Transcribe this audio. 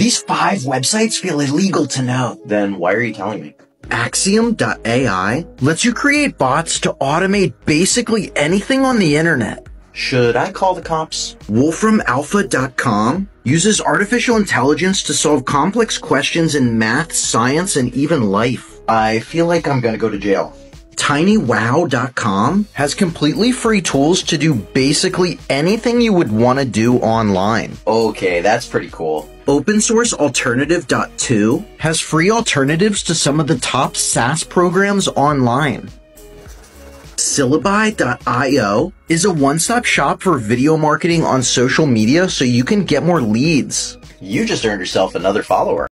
These five websites feel illegal to know. Then why are you telling me? Axiom.ai lets you create bots to automate basically anything on the internet. Should I call the cops? WolframAlpha.com uses artificial intelligence to solve complex questions in math, science, and even life. I feel like I'm gonna go to jail. TinyWow.com has completely free tools to do basically anything you would want to do online. Okay, that's pretty cool. Open Source Alternative.to has free alternatives to some of the top SaaS programs online. Syllaby.io is a one-stop shop for video marketing on social media so you can get more leads. You just earned yourself another follower.